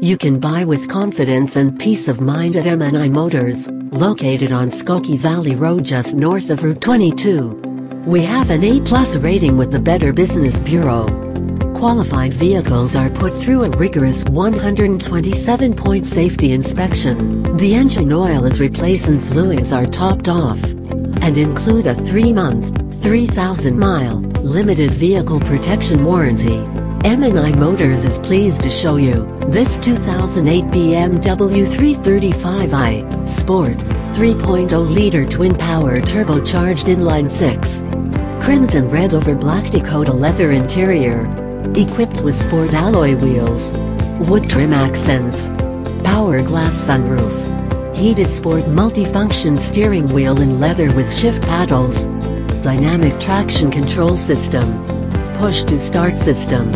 You can buy with confidence and peace of mind at M&I Motors, located on Skokie Valley Road just north of Route 22. We have an A-plus rating with the Better Business Bureau. Qualified vehicles are put through a rigorous 127-point safety inspection. The engine oil is replaced and fluids are topped off. And include a 3-month, 3,000-mile, limited vehicle protection warranty. M&I Motors is pleased to show you this 2008 BMW 335i Sport 3.0-liter twin-power turbocharged inline-six. Crimson red over black Dakota leather interior. Equipped with sport alloy wheels. Wood trim accents. Power glass sunroof. Heated sport multifunction steering wheel in leather with shift paddles. Dynamic traction control system. Push to start system.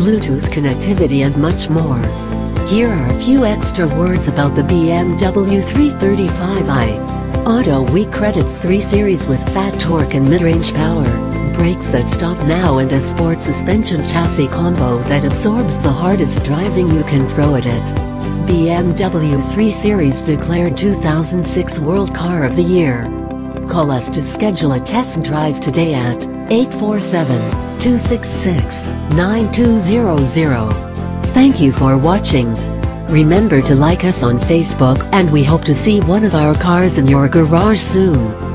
Bluetooth connectivity and much more. Here are a few extra words about the BMW 335i. Auto Week credits 3 Series with fat torque and mid-range power, brakes that stop now and a sport suspension chassis combo that absorbs the hardest driving you can throw at it. BMW 3 Series declared 2006 World Car of the Year. Call us to schedule a test drive today at 847-266-9200. Thank you for watching. Remember to like us on Facebook and we hope to see one of our cars in your garage soon.